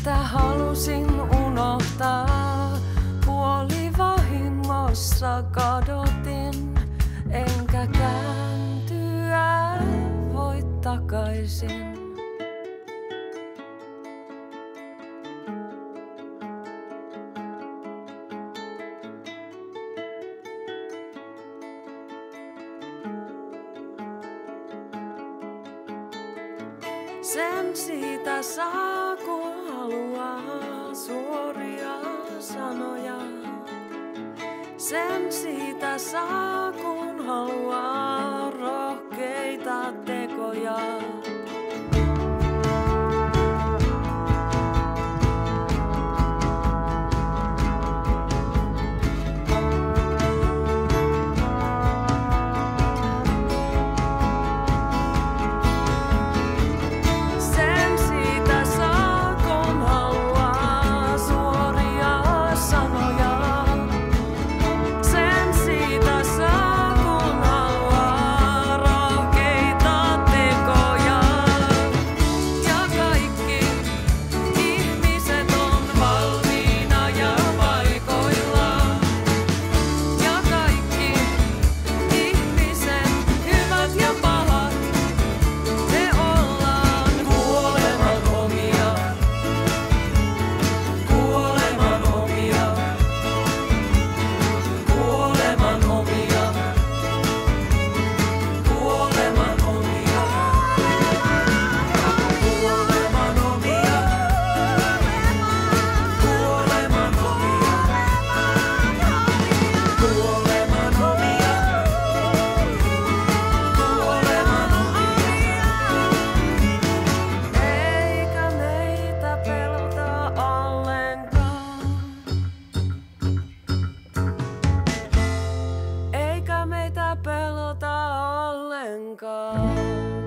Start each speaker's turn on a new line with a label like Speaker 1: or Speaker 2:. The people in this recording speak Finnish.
Speaker 1: mitä halusin unohtaa. Puoli vahingossa kadotin, enkä kääntyä voi takaisin. Sen siitä saa, kun haluaa suoria sanoja. Sen siitä saa, kun haluaa rohkeita tekoja. love.